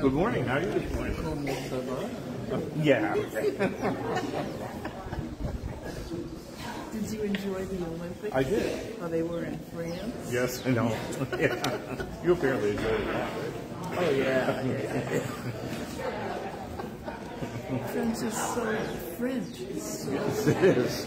Good morning. How are you this morning? Yeah. did you enjoy the Olympics? I did. Oh, they were in France. Yes, I know. yeah. You apparently enjoyed that. Oh, yeah. yeah, yeah. French is so French. It's so yes, it is.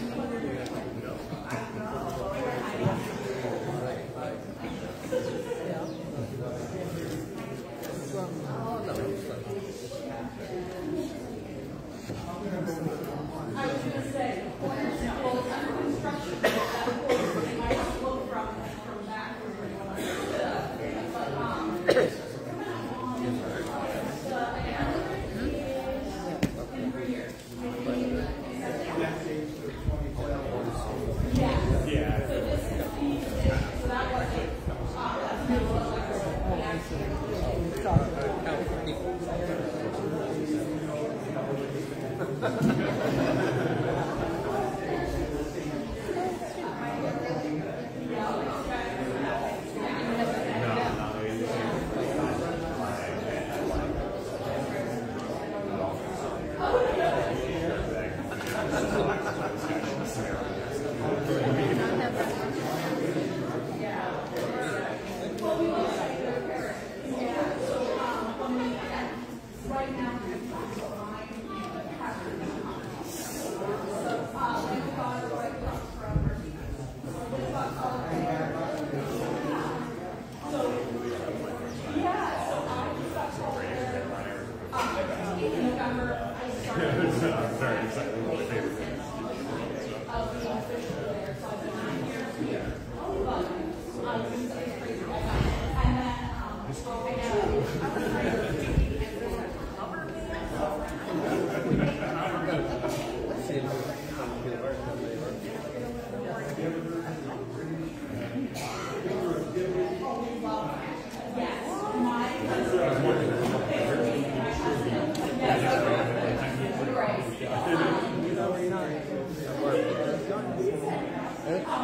I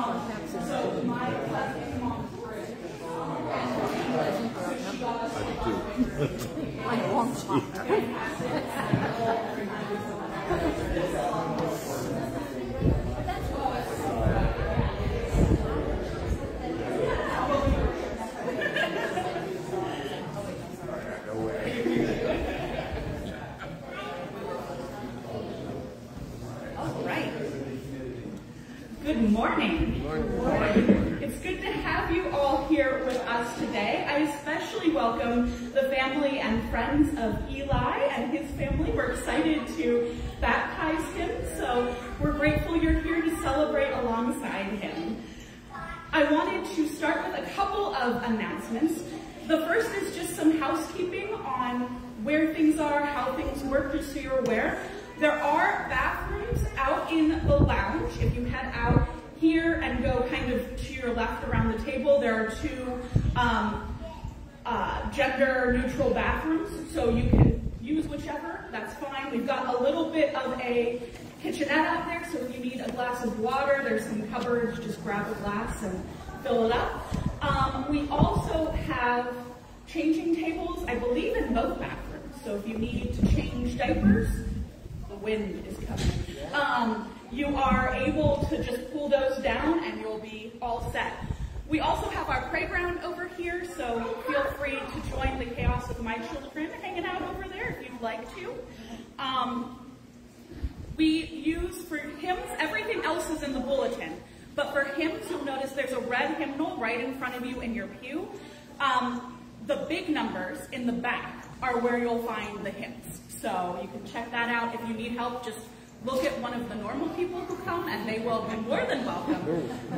do. I want to.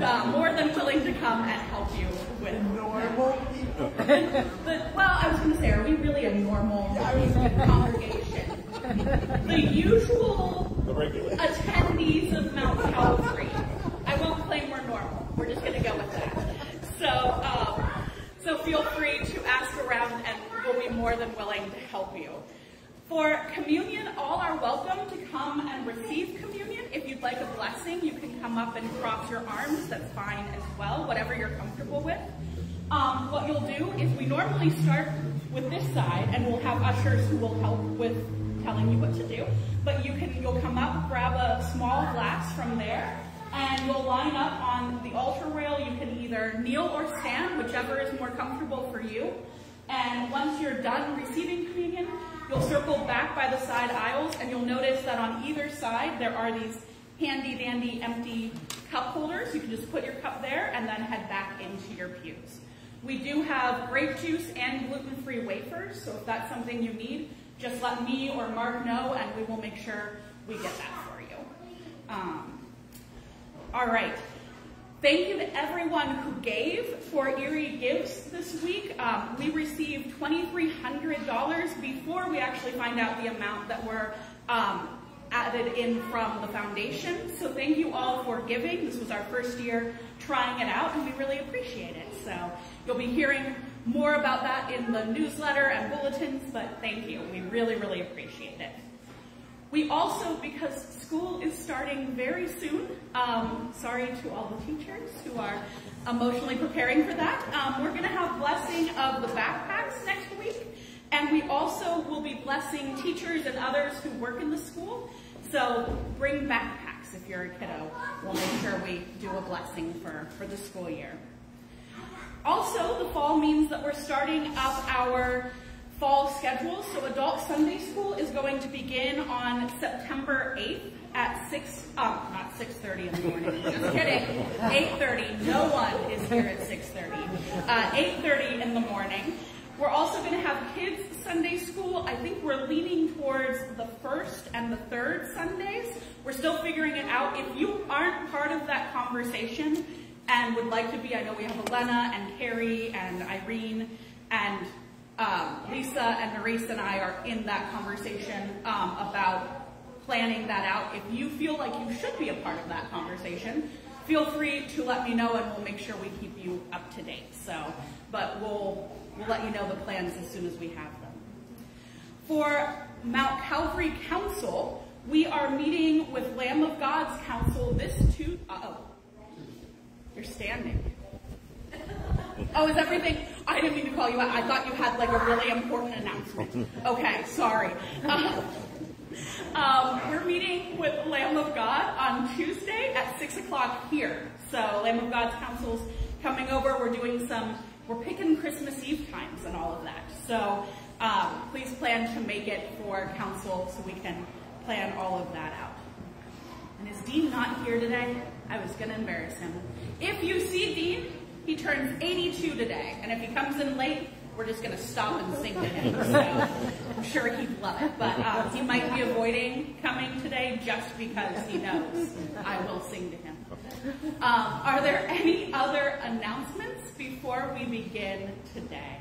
uh, more than willing to come and help you with normal people. but, well, I was going to say, are we really a normal congregation? the usual the attendees of Mount Calvary. I won't claim we're normal. We're just going to go with that. So, um, so feel free to ask around, and we'll be more than willing to help you. For communion, all are welcome to come and receive communion. If you'd like a blessing, you can come up and cross your arms. That's fine as well, whatever you're comfortable with. Um, what you'll do is we normally start with this side, and we'll have ushers who will help with telling you what to do. But you can, you'll come up, grab a small glass from there, and you'll line up on the altar rail. You can either kneel or stand, whichever is more comfortable for you. And once you're done receiving communion, you'll circle back by the side aisles and you'll notice that on either side there are these handy dandy empty cup holders. You can just put your cup there and then head back into your pews. We do have grape juice and gluten-free wafers, so if that's something you need, just let me or Mark know and we will make sure we get that for you. Um, all right. Thank you to everyone who gave for Erie Gives this week. Um, we received $2,300 before we actually find out the amount that were um, added in from the foundation. So thank you all for giving. This was our first year trying it out and we really appreciate it. So you'll be hearing more about that in the newsletter and bulletins, but thank you. We really, really appreciate it. We also, because school is starting very soon, um, sorry to all the teachers who are emotionally preparing for that, um, we're going to have blessing of the backpacks next week. And we also will be blessing teachers and others who work in the school. So bring backpacks if you're a kiddo. We'll make sure we do a blessing for, for the school year. Also, the fall means that we're starting up our fall schedule. So Adult Sunday School is going to begin on September 8th at 6, um, not 6.30 in the morning, just kidding, 8.30. No one is here at 6.30. Uh, 8.30 in the morning. We're also going to have kids Sunday school. I think we're leaning towards the first and the third Sundays. We're still figuring it out. If you aren't part of that conversation and would like to be, I know we have Elena and Carrie and Irene and um, Lisa and Maurice and I are in that conversation um, about planning that out. If you feel like you should be a part of that conversation, feel free to let me know and we'll make sure we keep you up to date. So, but we'll, we'll let you know the plans as soon as we have them. For Mount Calvary Council, we are meeting with Lamb of God's Council this Tuesday. Uh-oh. You're standing. Oh, is everything? I didn't mean to call you out. I thought you had like a really important announcement. Okay, sorry. Um, um, we're meeting with Lamb of God on Tuesday at 6 o'clock here. So Lamb of God's Council's coming over. We're doing some, we're picking Christmas Eve times and all of that. So um, please plan to make it for council so we can plan all of that out. And is Dean not here today? I was going to embarrass him. If you see Dean, he turns 82 today, and if he comes in late, we're just going to stop and sing to him. So I'm sure he'd love it. But um, he might be avoiding coming today just because he knows I will sing to him. Um, are there any other announcements before we begin today?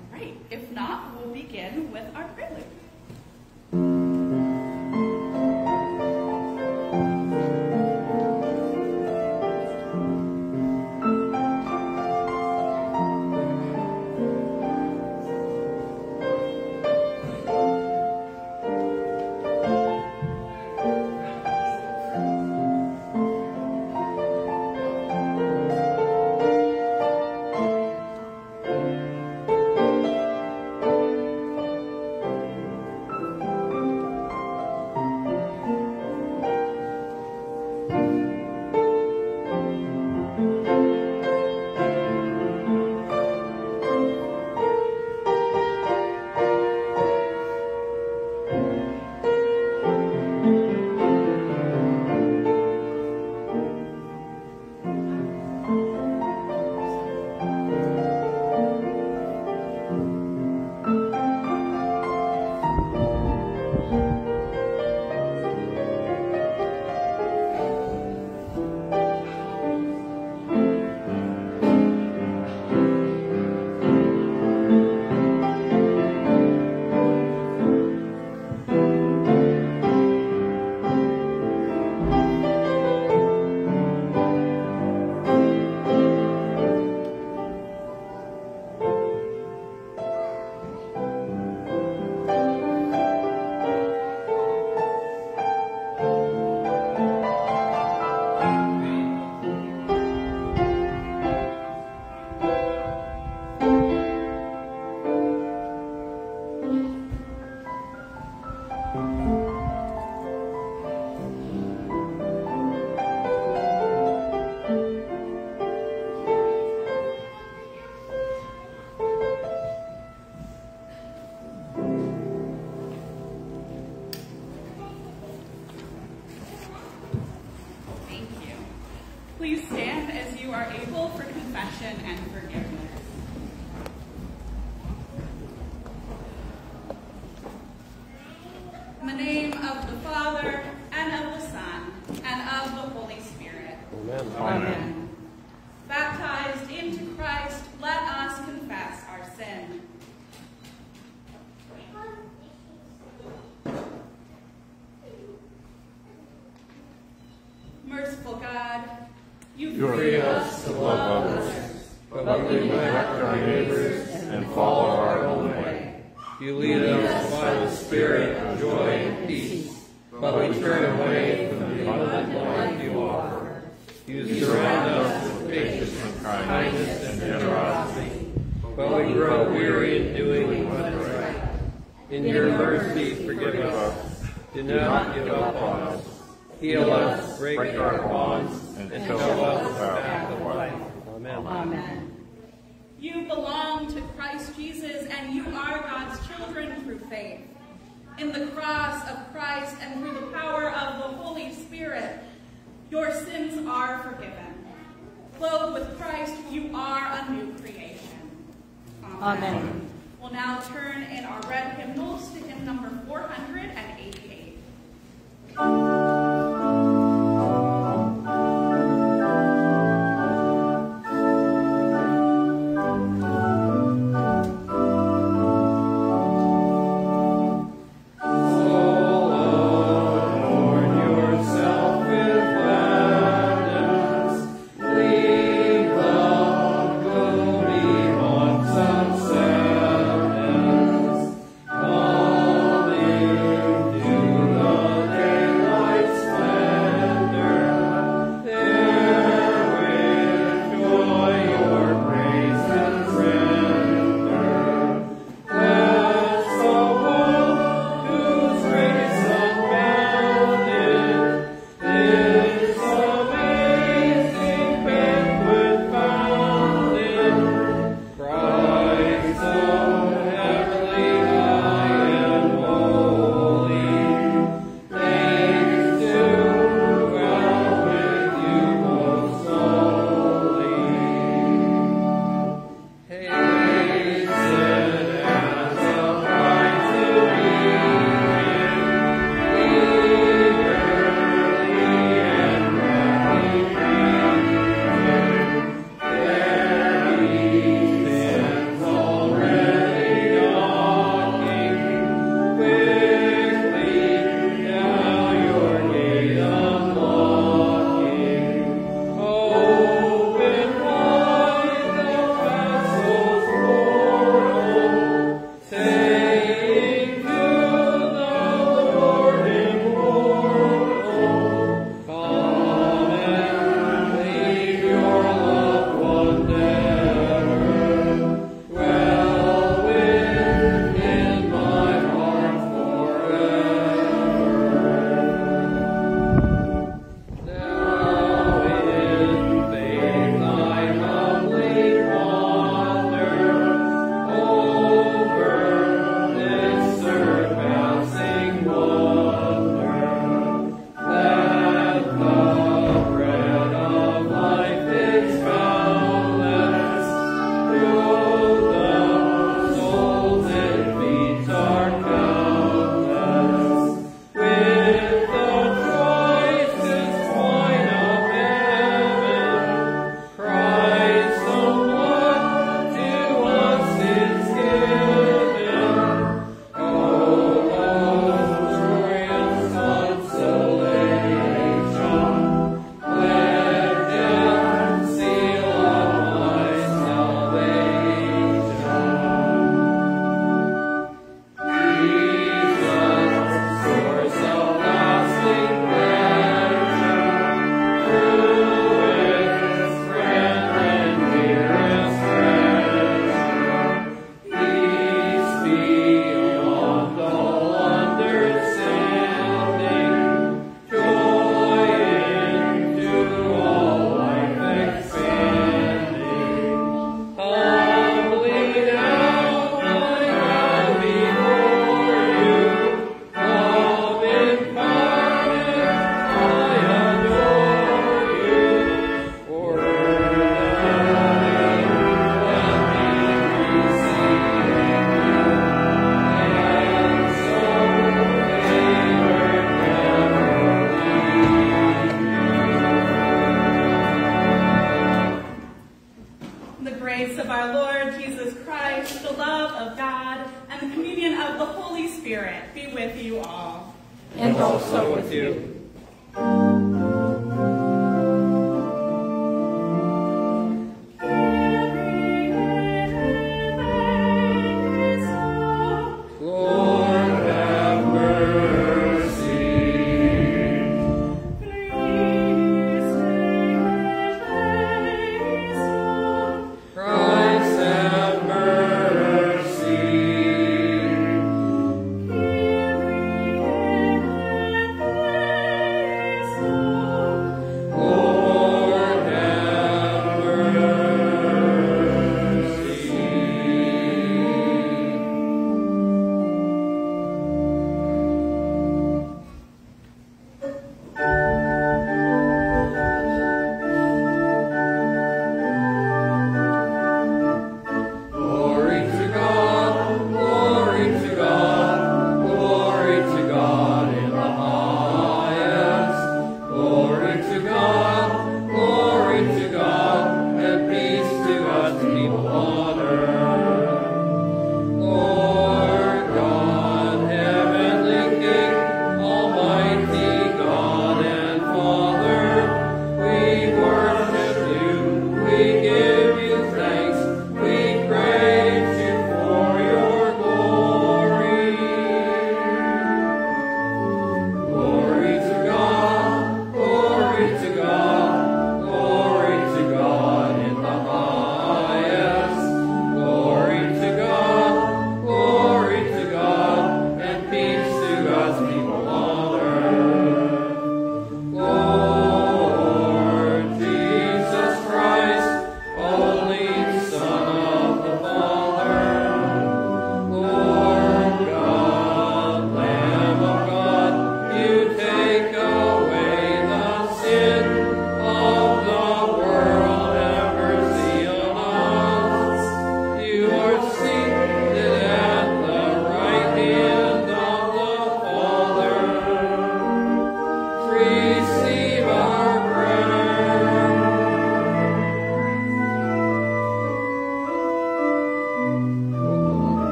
All right. If not, we'll begin with our prelude. Kindness and generosity, but we grow weary in doing what is right. In your mercy, forgive us. Do not give up on us. Heal us, break our bonds, and show us the path of life. Amen. Amen. You belong to Christ Jesus, and you are God's children through faith. In the cross of Christ and through the power of the Holy Spirit, your sins are forgiven. Clothed with Christ, you are a new creation. Amen. We'll now turn in our red hymnals to hymn number 488. the grace of our Lord Jesus Christ, the love of God, and the communion of the Holy Spirit be with you all. And also with you.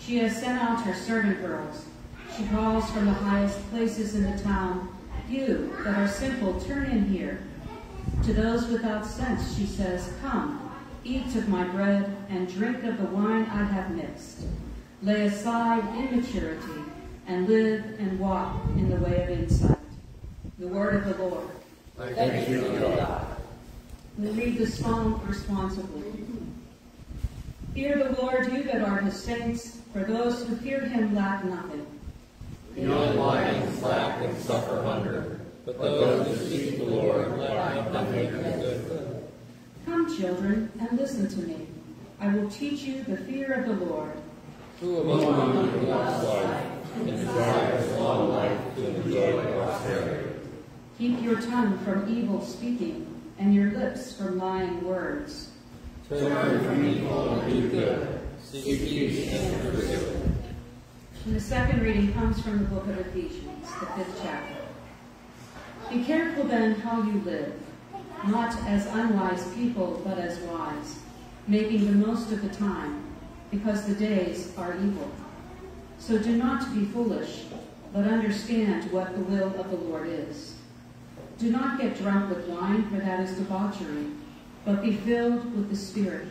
She has sent out her servant girls. She calls from the highest places in the town, You that are simple, turn in here. To those without sense she says, Come, eat of my bread and drink of the wine I have mixed. Lay aside immaturity and live and walk in the way of insight. The word of the Lord. Thank you, God. We read the psalm responsibly. Fear the Lord, you that are his saints, for those who fear him lack nothing. The young lions lack and suffer hunger But those who seek the Lord, let them make them good. Come, children, and listen to me. I will teach you the fear of the Lord. Who among you wants life and desires long life to enjoy prosperity? Keep your tongue from evil speaking and your lips from lying words. Turn from evil and do good. Seek peace and. And the second reading comes from the book of Ephesians, the fifth chapter. Be careful then how you live, not as unwise people, but as wise, making the most of the time, because the days are evil. So do not be foolish, but understand what the will of the Lord is. Do not get drunk with wine, for that is debauchery, but be filled with the Spirit.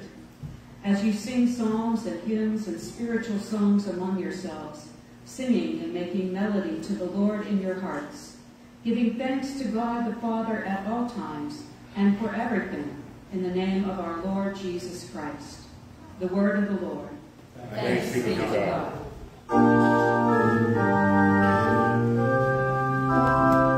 As you sing psalms and hymns and spiritual songs among yourselves, singing and making melody to the Lord in your hearts, giving thanks to God the Father at all times and for everything, in the name of our Lord Jesus Christ. The word of the Lord. Thanks be to God. The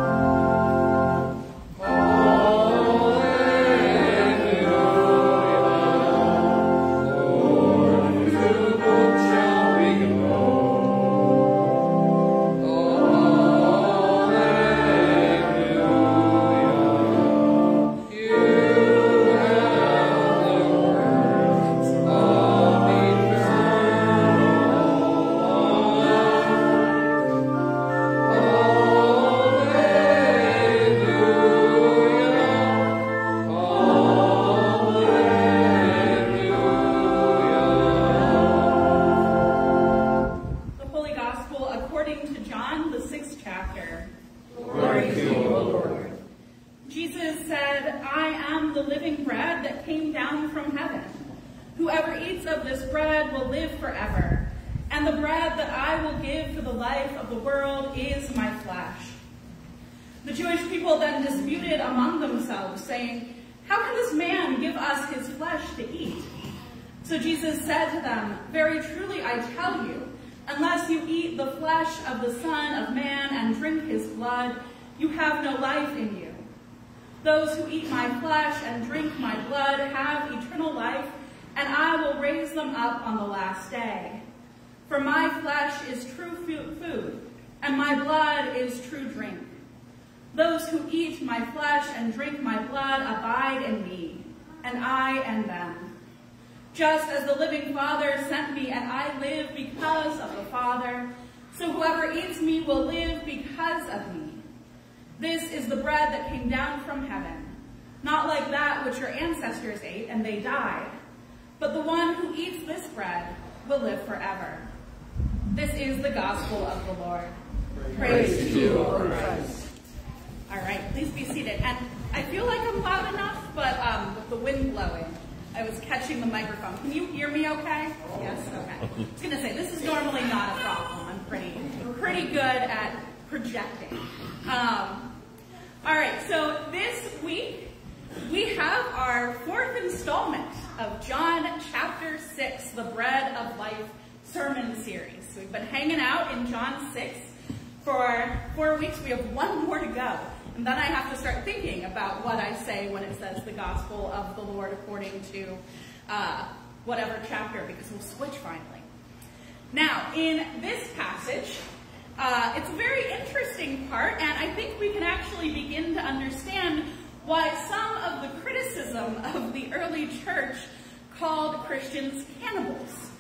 to uh, whatever chapter, because we'll switch finally. Now, in this passage, uh, it's a very interesting part, and I think we can actually begin to understand why some of the criticism of the early church called Christians cannibals.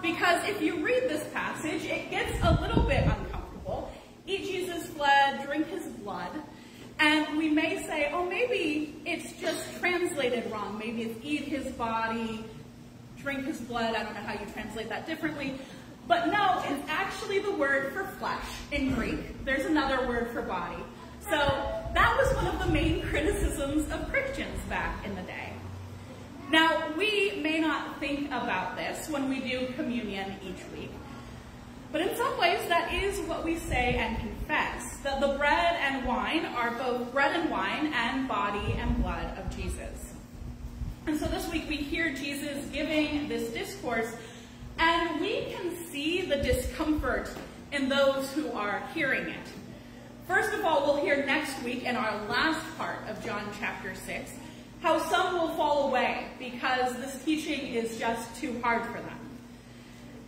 Because if you read this passage, it gets a little bit uncomfortable. Eat Jesus' blood, drink his blood. And we may say, oh, maybe it's just translated wrong. Maybe it's eat his body, drink his blood. I don't know how you translate that differently. But no, it's actually the word for flesh in Greek. There's another word for body. So that was one of the main criticisms of Christians back in the day. Now, we may not think about this when we do communion each week, but in some ways that is what we say and confess, that the bread and wine are both bread and wine and body and blood of Jesus. And so this week we hear Jesus giving this discourse, and we can see the discomfort in those who are hearing it. First of all, we'll hear next week in our last part of John chapter 6 how some will fall away because this teaching is just too hard for them.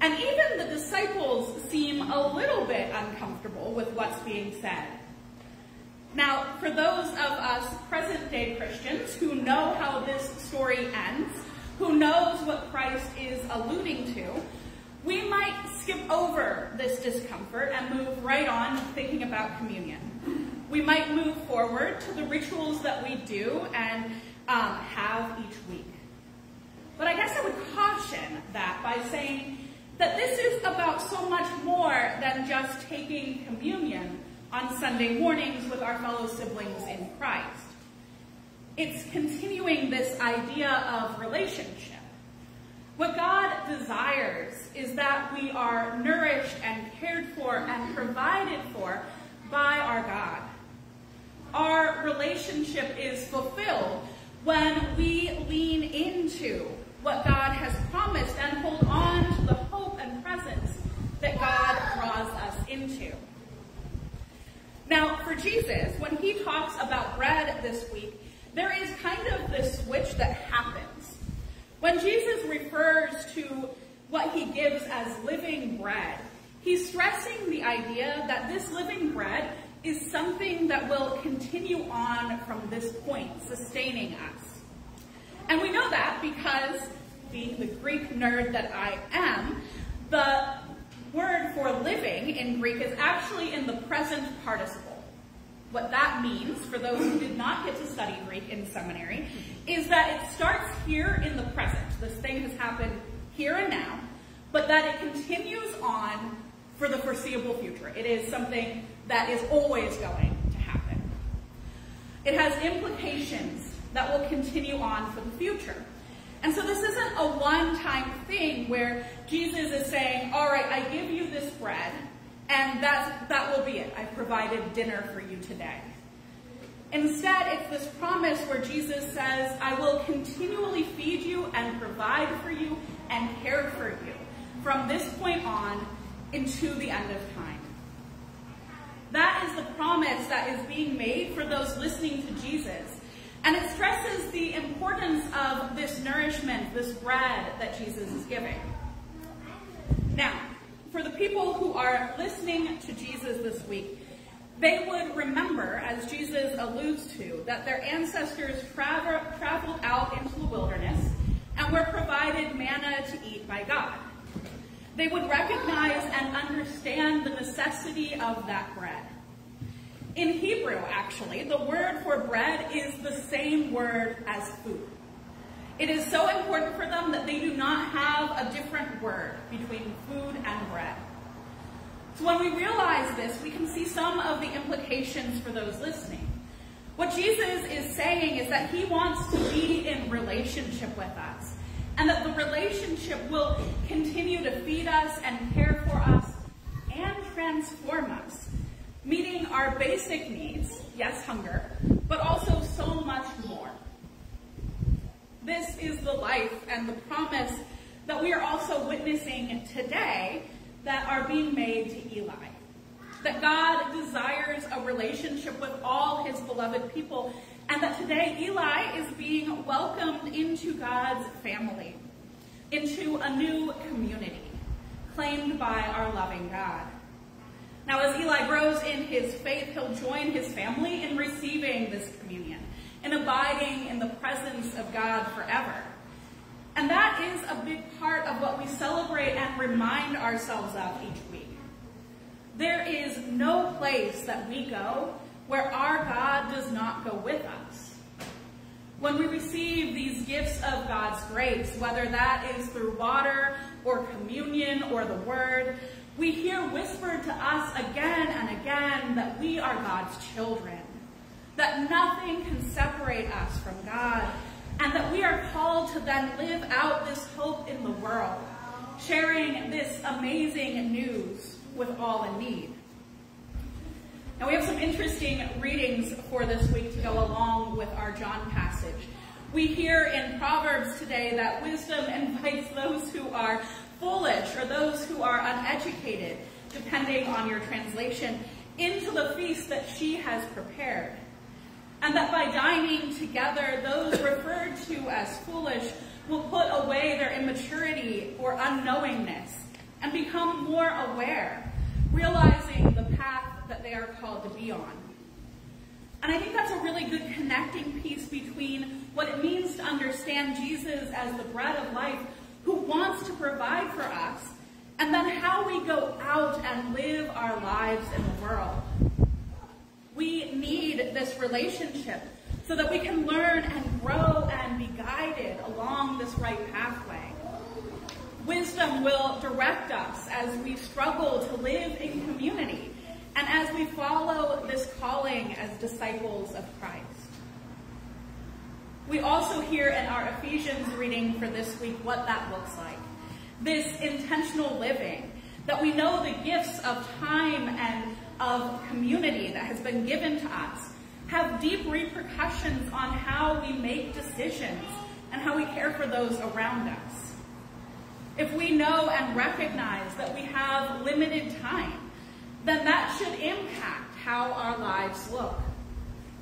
And even the disciples seem a little bit uncomfortable with what's being said. Now, for those of us present day Christians who know how this story ends, who knows what Christ is alluding to, we might skip over this discomfort and move right on thinking about communion. We might move forward to the rituals that we do and um, have each week. But I guess I would caution that by saying that this is about so much more than just taking communion on Sunday mornings with our fellow siblings in Christ. It's continuing this idea of relationship. What God desires is that we are nourished and cared for and provided for by our God. Our relationship is fulfilled when we lean into what God has promised and hold on to the hope and presence that God draws us into. Now, for Jesus, when he talks about bread this week, there is kind of this switch that happens. When Jesus refers to what he gives as living bread, he's stressing the idea that this living bread is something that will continue on from this point, sustaining us. And we know that because, being the Greek nerd that I am, the word for living in Greek is actually in the present participle. What that means, for those who did not get to study Greek in seminary, is that it starts here in the present. This thing has happened here and now, but that it continues on for the foreseeable future. It is something that is always going to happen. It has implications that will continue on for the future. And so this isn't a one-time thing where Jesus is saying, all right, I give you this bread, and that's, that will be it. I've provided dinner for you today. Instead, it's this promise where Jesus says, I will continually feed you and provide for you and care for you from this point on into the end of time. That is the promise that is being made for those listening to Jesus. And it stresses the importance of this nourishment, this bread that Jesus is giving. Now, for the people who are listening to Jesus this week, they would remember, as Jesus alludes to, that their ancestors travel, traveled out into the wilderness and were provided manna to eat by God. They would recognize and understand the necessity of that bread. In Hebrew, actually, the word for bread is the same word as food. It is so important for them that they do not have a different word between food and bread. So when we realize this, we can see some of the implications for those listening. What Jesus is saying is that he wants to be in relationship with us, and that the relationship will continue to feed us and care for us and transform us our basic needs, yes, hunger, but also so much more. This is the life and the promise that we are also witnessing today that are being made to Eli. That God desires a relationship with all his beloved people, and that today Eli is being welcomed into God's family, into a new community, claimed by our loving God. Now, as Eli grows in his faith, he'll join his family in receiving this communion and abiding in the presence of God forever. And that is a big part of what we celebrate and remind ourselves of each week. There is no place that we go where our God does not go with us. When we receive these gifts of God's grace, whether that is through water or communion or the word, we hear whispered to us again and again that we are God's children, that nothing can separate us from God, and that we are called to then live out this hope in the world, sharing this amazing news with all in need. Now we have some interesting readings for this week to go along with our John passage. We hear in Proverbs today that wisdom invites those who are foolish or those who are uneducated, depending on your translation, into the feast that she has prepared. And that by dining together, those referred to as foolish will put away their immaturity or unknowingness and become more aware, realizing the path that they are called to be on. And I think that's a really good connecting piece between what it means to understand Jesus as the bread of life who wants to provide for us, and then how we go out and live our lives in the world. We need this relationship so that we can learn and grow and be guided along this right pathway. Wisdom will direct us as we struggle to live in community and as we follow this calling as disciples of Christ. We also hear in our Ephesians reading for this week what that looks like. This intentional living, that we know the gifts of time and of community that has been given to us have deep repercussions on how we make decisions and how we care for those around us. If we know and recognize that we have limited time, then that should impact how our lives look.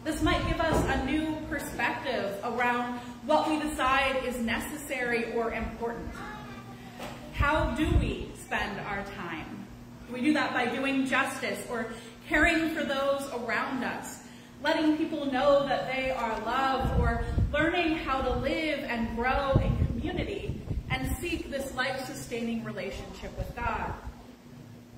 This might give us a new perspective around what we decide is necessary or important. How do we spend our time? We do that by doing justice or caring for those around us, letting people know that they are loved, or learning how to live and grow in community and seek this life-sustaining relationship with God?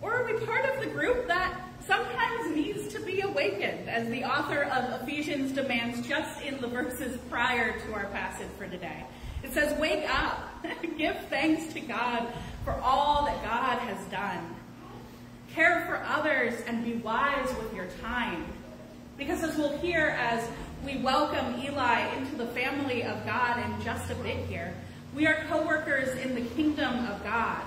Or are we part of the group that sometimes needs to be awakened, as the author of Ephesians demands just in the verses prior to our passage for today? It says, Wake up, give thanks to God for all that God has done. Care for others and be wise with your time. Because as we'll hear as we welcome Eli into the family of God in just a bit here, we are co-workers in the kingdom of God.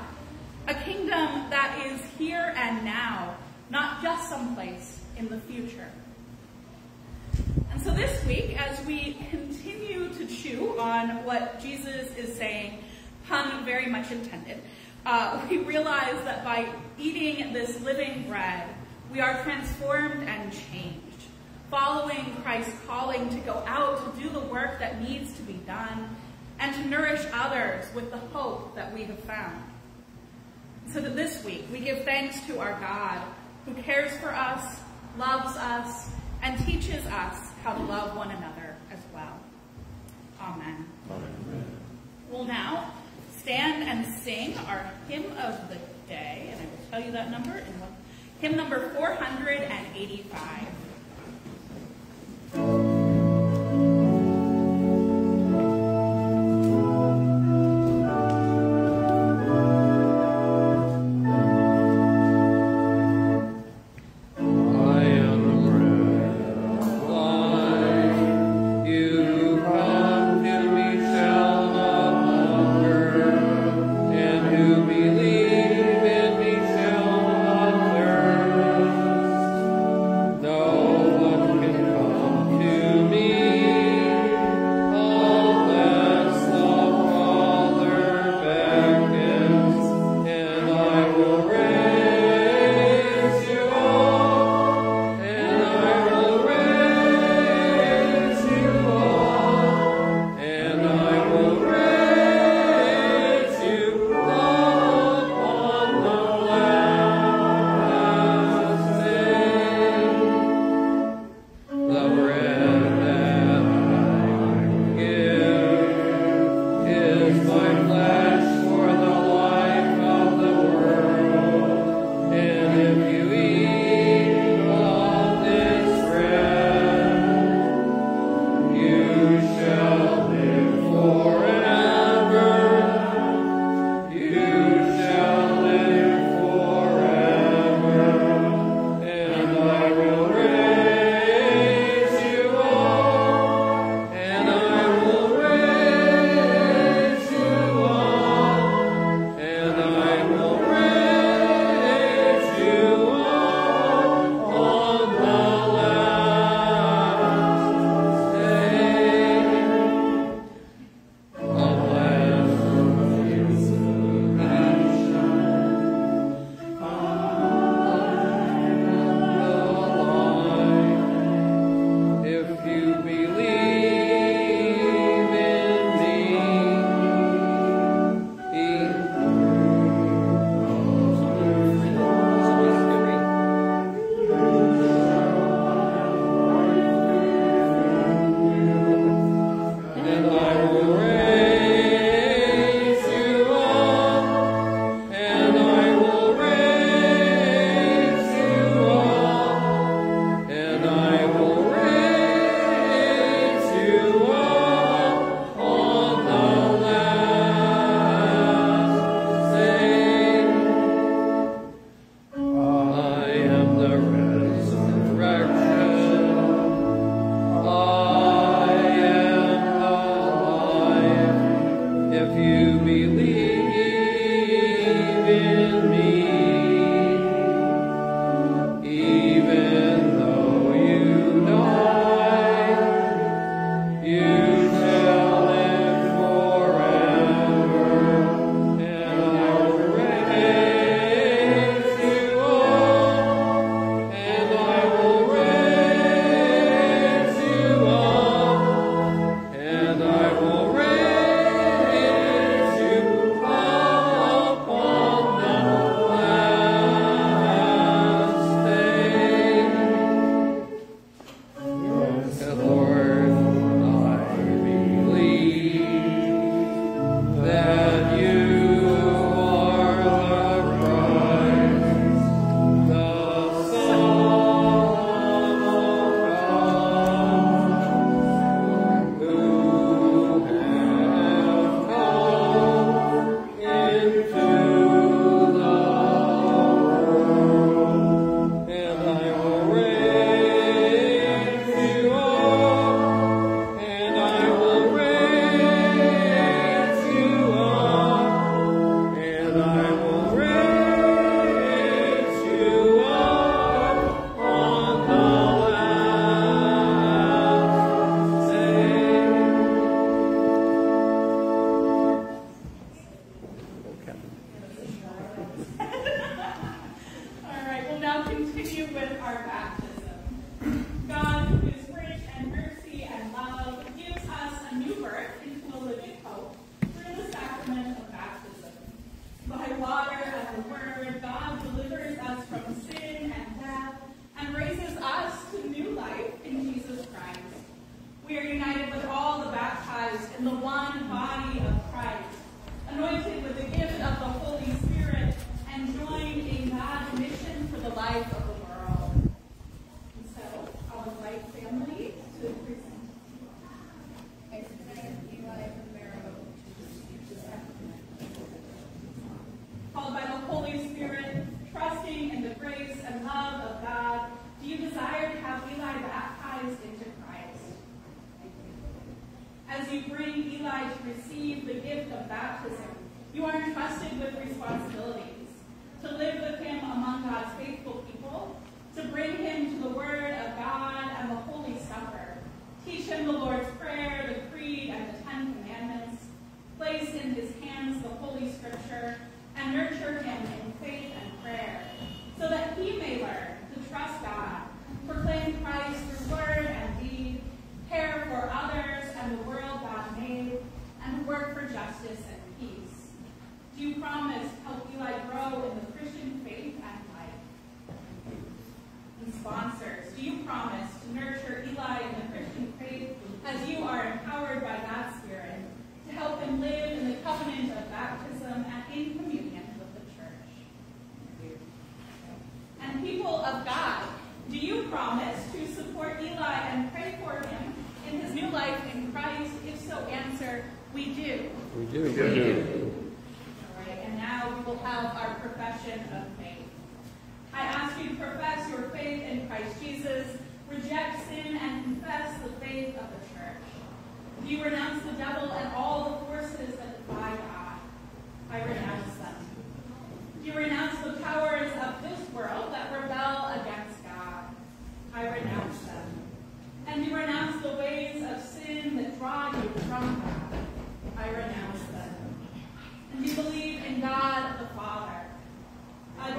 A kingdom that is here and now, not just someplace in the future. And so this week, as we continue to chew on what Jesus is saying, pun very much intended, uh, we realize that by eating this living bread, we are transformed and changed, following Christ's calling to go out to do the work that needs to be done and to nourish others with the hope that we have found. So that this week we give thanks to our God who cares for us, loves us, and teaches us how to love one another as well. Amen. Amen. We'll now stand and sing our hymn of the day, and I will tell you that number in. Hymn number 485.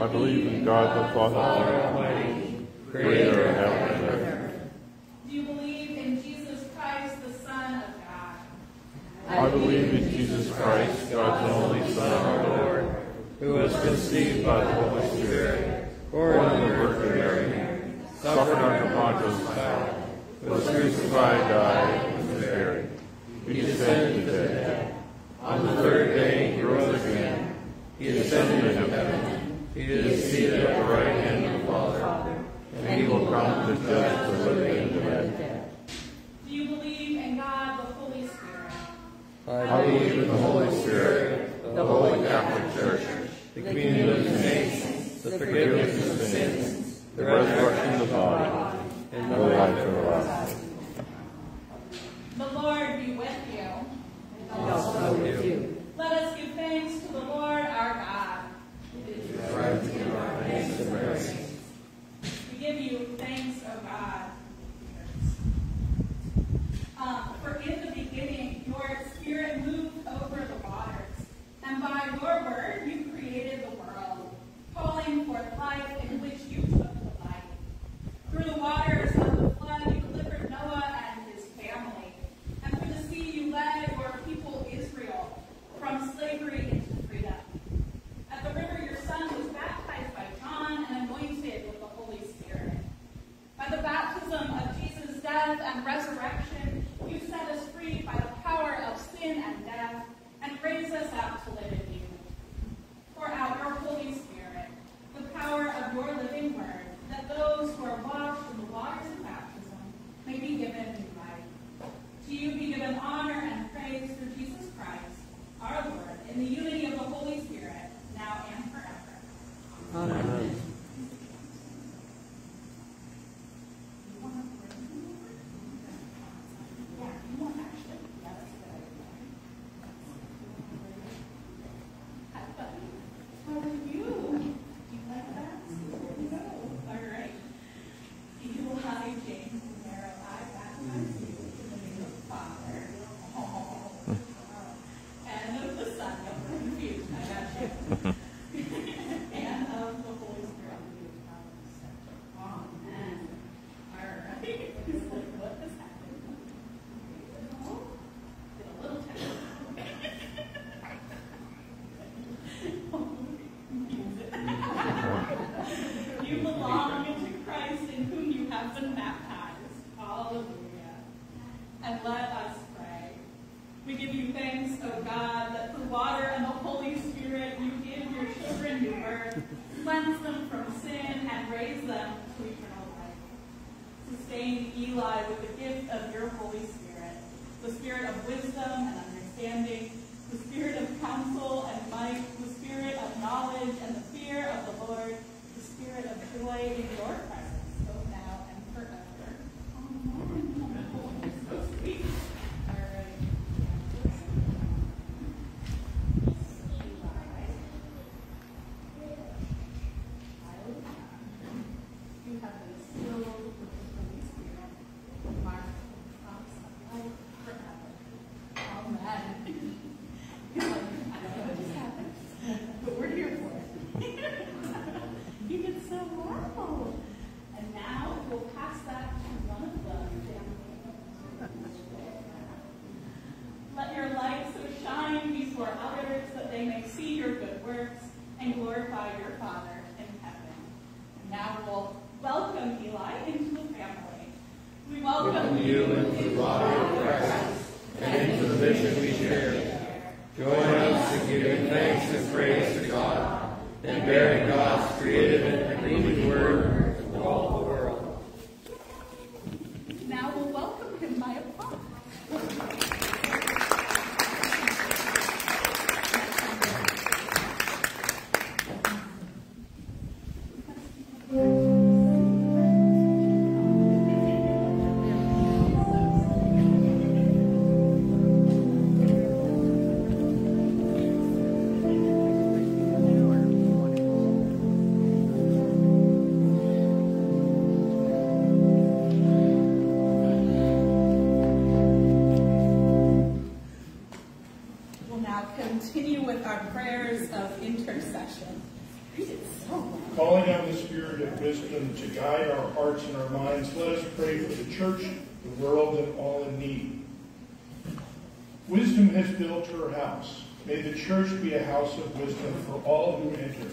I believe in God the Father, Father Almighty, creator of heaven and earth. Do you believe in Jesus Christ, the Son of God? I believe in Jesus Christ, God's only Son, our Lord, who was conceived by the Holy Spirit, born of the Virgin Mary, suffered under Pontius Pilate, was crucified, died, and was buried. He descended to dead. On the third day he rose again. He ascended he is seated at the right hand of the Father, and he will come to judge the living and the dead. Do you believe in God, the Holy Spirit? I believe in the Holy Spirit house of wisdom for all who enter.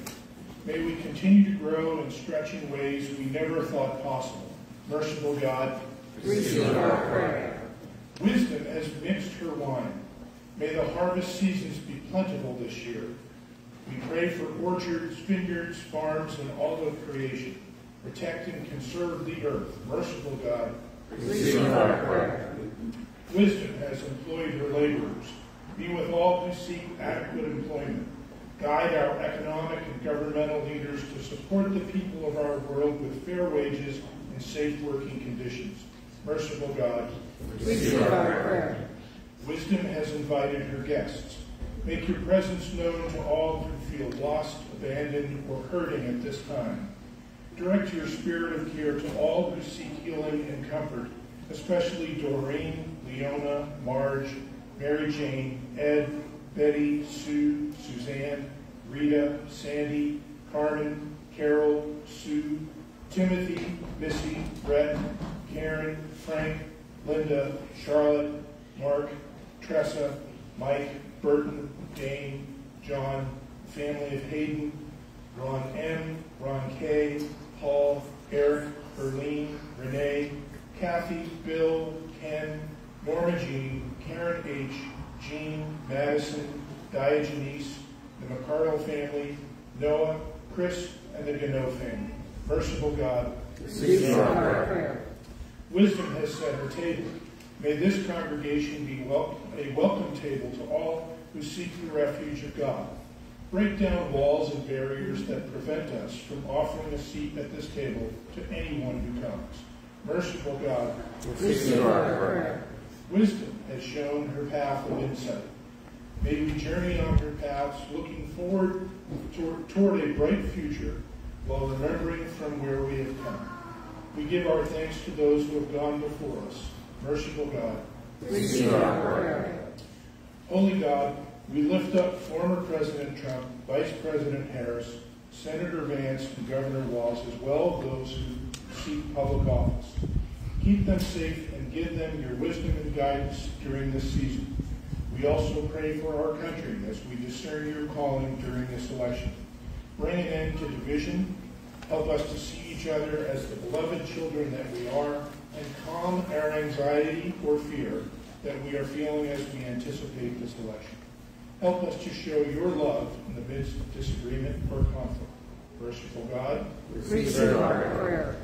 May we continue to grow and stretch in ways we never thought possible. Merciful God, Receive our prayer. Wisdom has mixed her wine. May the harvest seasons be plentiful this year. We pray for orchards, vineyards, farms, and all of creation. Protect and conserve the earth. Merciful God, Receive our prayer. wisdom has employed her laborers. Be with all who seek adequate employment. Guide our economic and governmental leaders to support the people of our world with fair wages and safe working conditions. Merciful God, Receive our prayer. Wisdom has invited her guests. Make your presence known to all who feel lost, abandoned, or hurting at this time. Direct your spirit of care to all who seek healing and comfort, especially Doreen, Leona, Marge, Mary Jane, Ed, Betty, Sue, Suzanne, Rita, Sandy, Carmen, Carol, Sue, Timothy, Missy, Brett, Karen, Frank, Linda, Charlotte, Mark, Tressa, Mike, Burton, Dane, John, family of Hayden, Ron M., Ron K., Paul, Eric, Berlene, Renee, Kathy, Bill, Ken, Norma Jean, Karen H., Jean, Madison, Diogenes, the McCardle family, Noah, Chris, and the Gano family. Merciful God, Receive our prayer. Wisdom has set her table. May this congregation be wel- a welcome table to all who seek the refuge of God. Break down walls and barriers that prevent us from offering a seat at this table to anyone who comes. Merciful God, Receive our prayer. Wisdom has shown her path of insight. May we journey on her paths looking forward toward, toward a bright future while remembering from where we have come. We give our thanks to those who have gone before us. Merciful God, Receive our prayer. Holy God, we lift up former President Trump, Vice President Harris, Senator Vance, and Governor Walz, as well as those who seek public office. Keep them safe give them your wisdom and guidance during this season. We also pray for our country as we discern your calling during this election. Bring an end to division. Help us to see each other as the beloved children that we are, and calm our anxiety or fear that we are feeling as we anticipate this election. Help us to show your love in the midst of disagreement or conflict. Merciful God, Receive our prayer.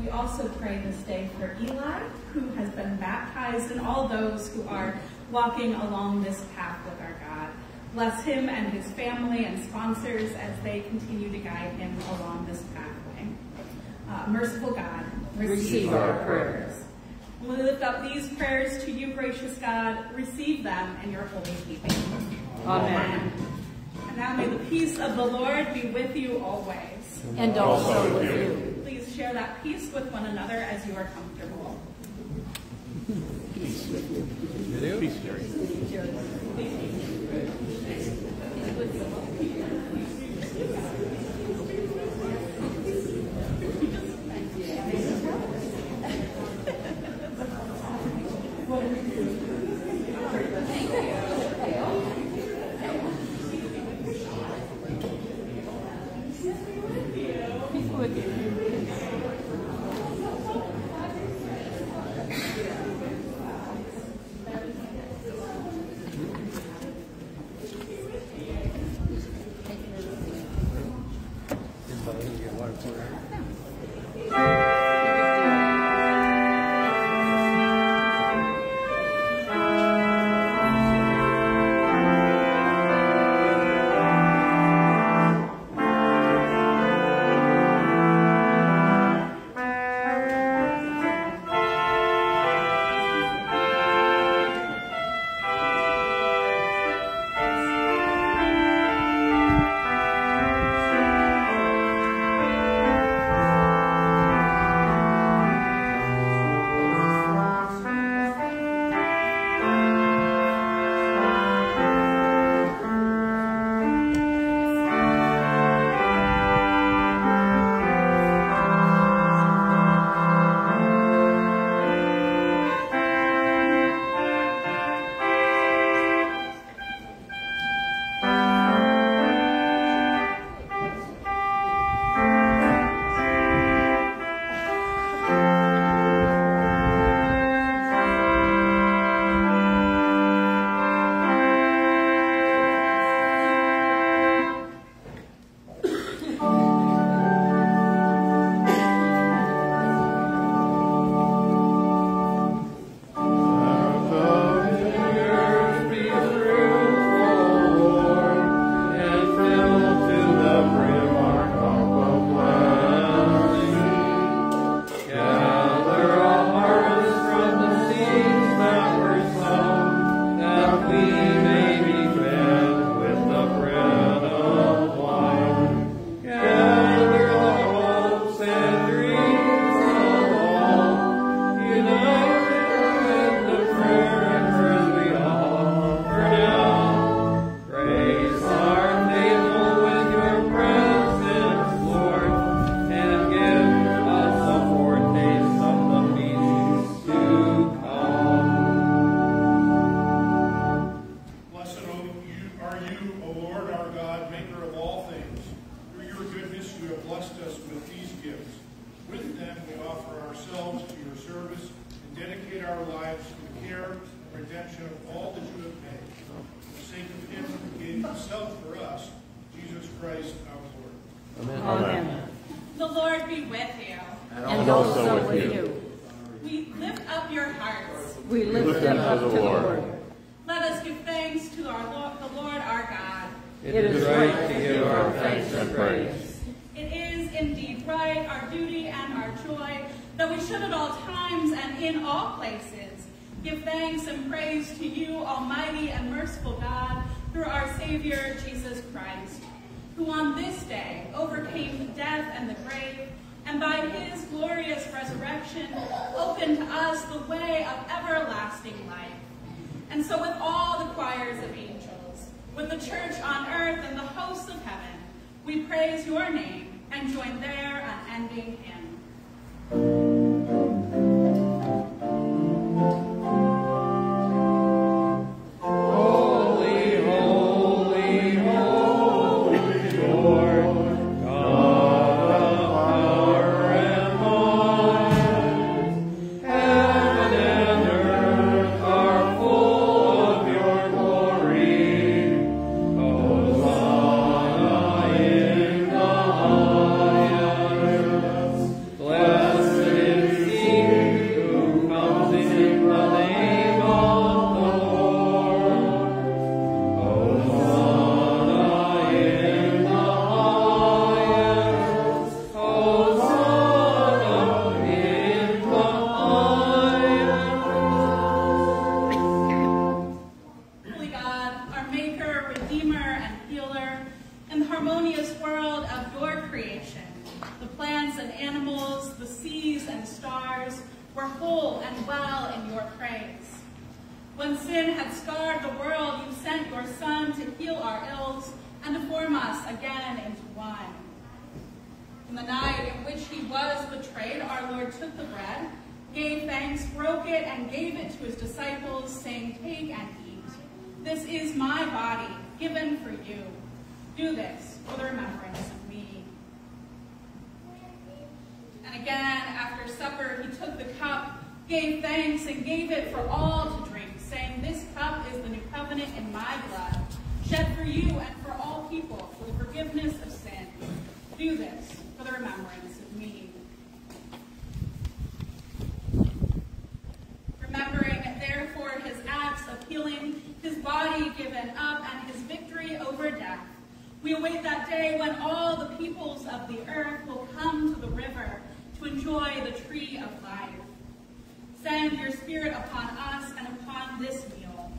We also pray this day for Eli, who has been baptized, and all those who are walking along this path with our God. Bless him and his family and sponsors as they continue to guide him along this pathway. Uh, merciful God, Receive our prayers. We lift up these prayers to you, gracious God. Receive them in your holy keeping. Amen. And now may the peace of the Lord be with you always. And also with you. Please share that peace with one another as you are comfortable. Peace, Peace, Jerry. Harmonious world of your creation, the plants and animals, the seas and stars, were whole and well in your praise. When sin had scarred the world, you sent your Son to heal our ills and to form us again into one. In the night in which he was betrayed, our Lord took the bread, gave thanks, broke it, and gave it to his disciples, saying, Take and eat. This is my body, given for you. Do this for the remembrance of me. And again, after supper, he took the cup, gave thanks, and gave it for all to drink, saying, This cup is the new covenant in my blood, shed for you and for all people for the forgiveness of sin. Do this for the remembrance of me. Remembering, therefore, his acts of healing, his body given up, and his victory over death, we await that day when all the peoples of the earth will come to the river to enjoy the tree of life. Send your spirit upon us and upon this meal.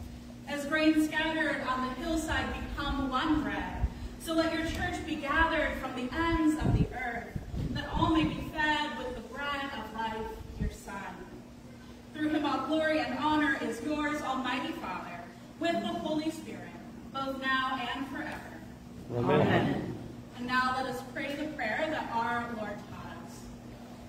As grain scattered on the hillside become one bread, so let your church be gathered from the ends of the earth, that all may be fed with the bread of life, your Son. Through him all glory and honor is yours, Almighty Father, with the Holy Spirit, both now and forever. Amen. And now let us pray the prayer that our Lord taught us.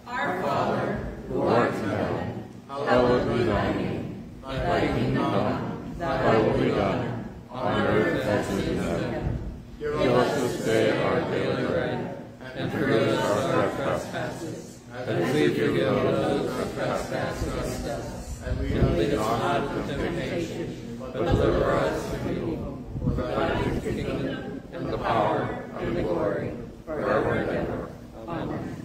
Our Father, who art in heaven, hallowed be thy name. Thy kingdom come, thy will be done, on earth as it is in heaven. Give us this day our daily bread, and forgive us our trespasses, as we forgive those who trespass against us. And lead us not into temptation, but deliver us from evil. For thine is the kingdom, and the power, and the glory, forever and ever. Amen.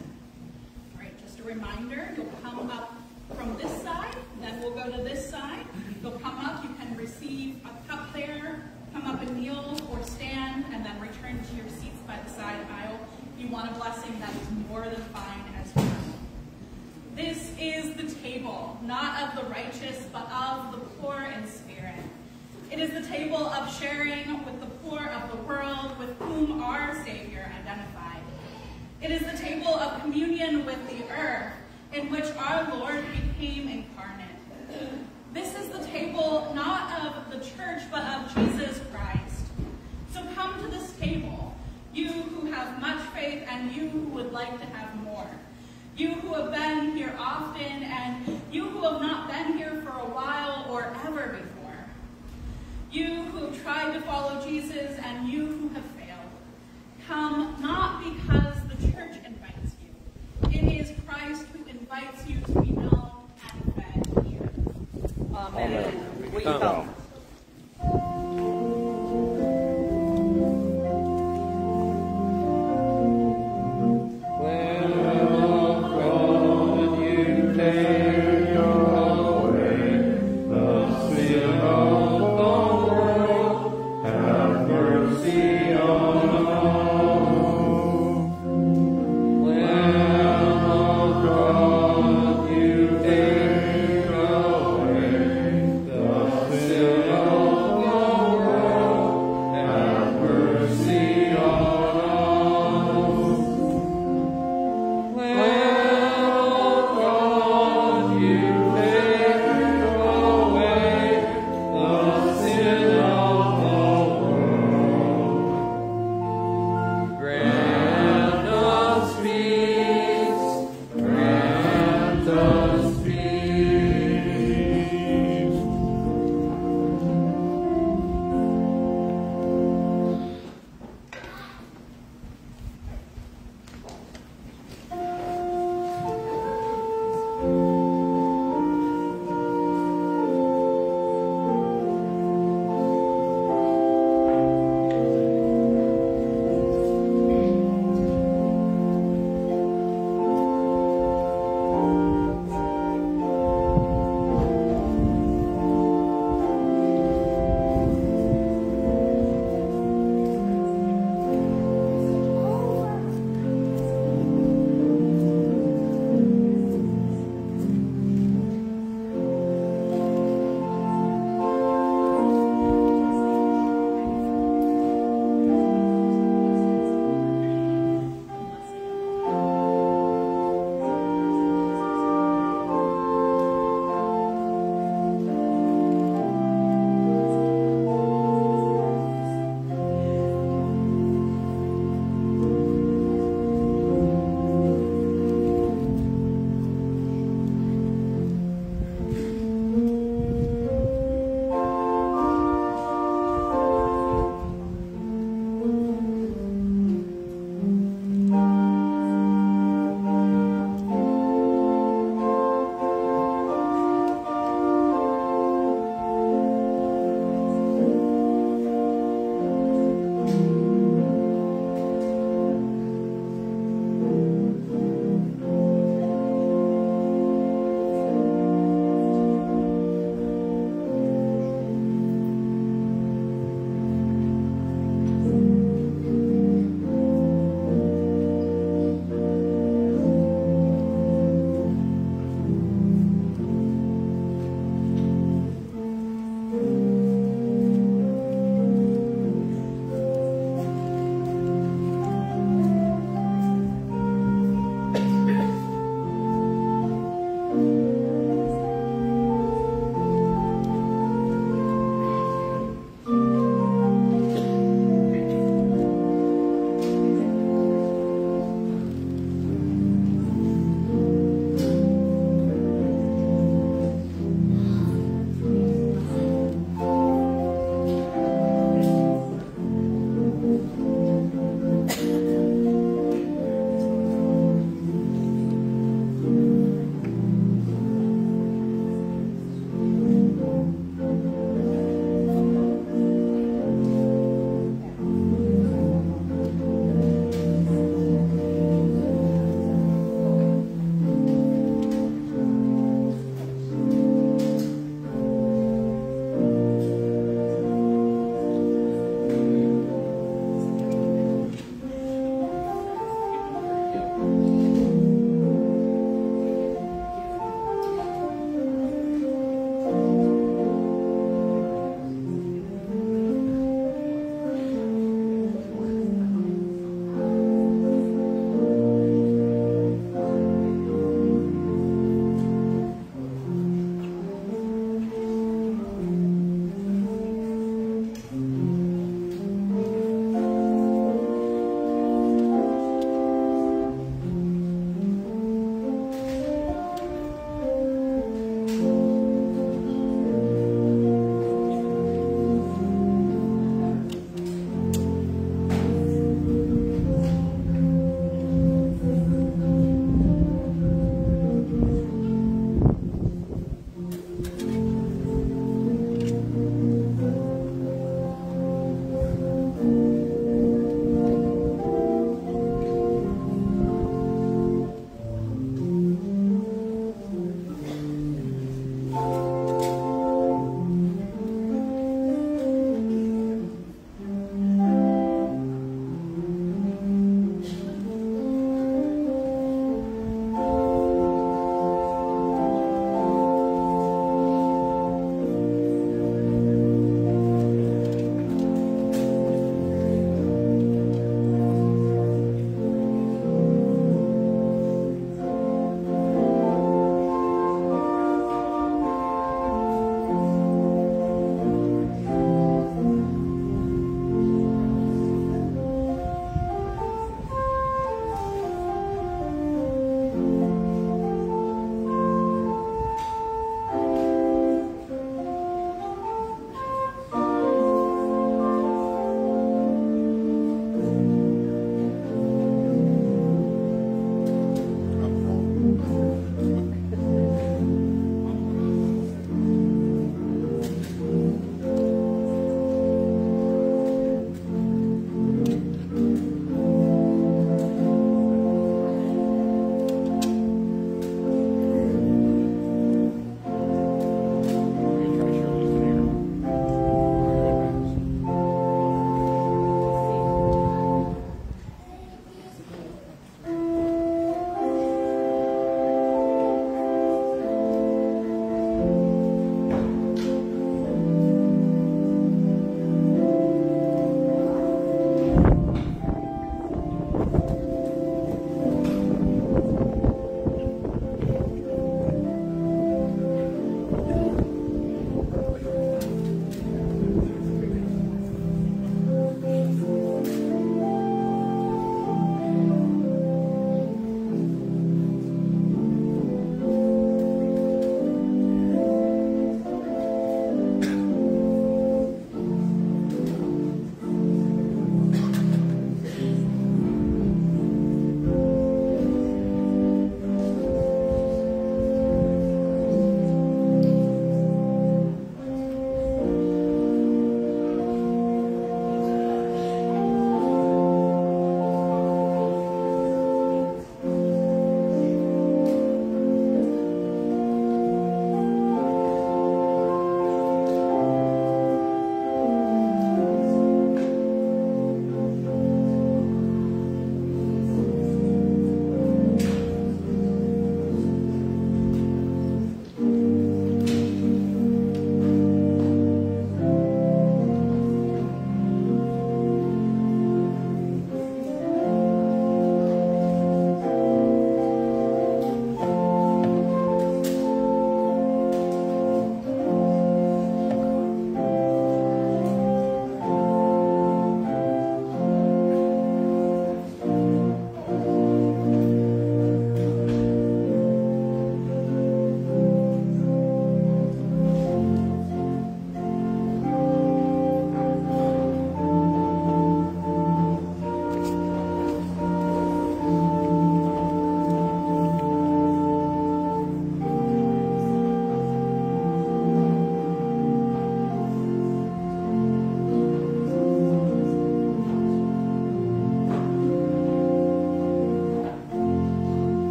All right, just a reminder, you'll come up from this side, then we'll go to this side. You'll come up, you can receive a cup there, come up and kneel or stand, and then return to your seats by the side aisle. If you want a blessing, that is more than fine as well. This is the table, not of the righteous, but of the poor in spirit. It is the table of sharing with poor of the world with whom our Savior identified. It is the table of communion with the earth in which our Lord became incarnate. This is the table not of the church, but of Jesus Christ. So come to this table, you who have much faith and you who would like to have more. You who have been here often and you who have not been here for a while or ever before. You who have tried to follow Jesus and you who have failed. Come not because the church invites you. It is Christ who invites you to be known and fed here. Amen. We come.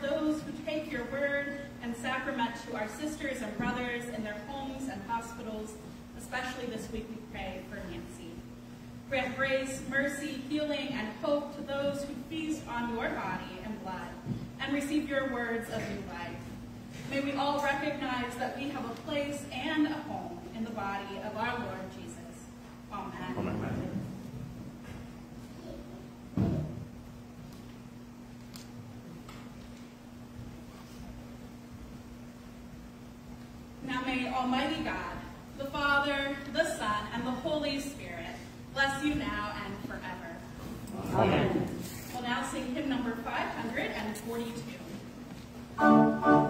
Those who take your word and sacrament to our sisters and brothers in their homes and hospitals, especially this week we pray for Nancy. Grant grace, mercy, healing, and hope to those who feast on your body and blood and receive your words of new life. May we all recognize that we have a place and a home in the body of our Lord Jesus. Amen. Amen. may Almighty God, the Father, the Son, and the Holy Spirit bless you now and forever. Amen. We'll now sing hymn number 542.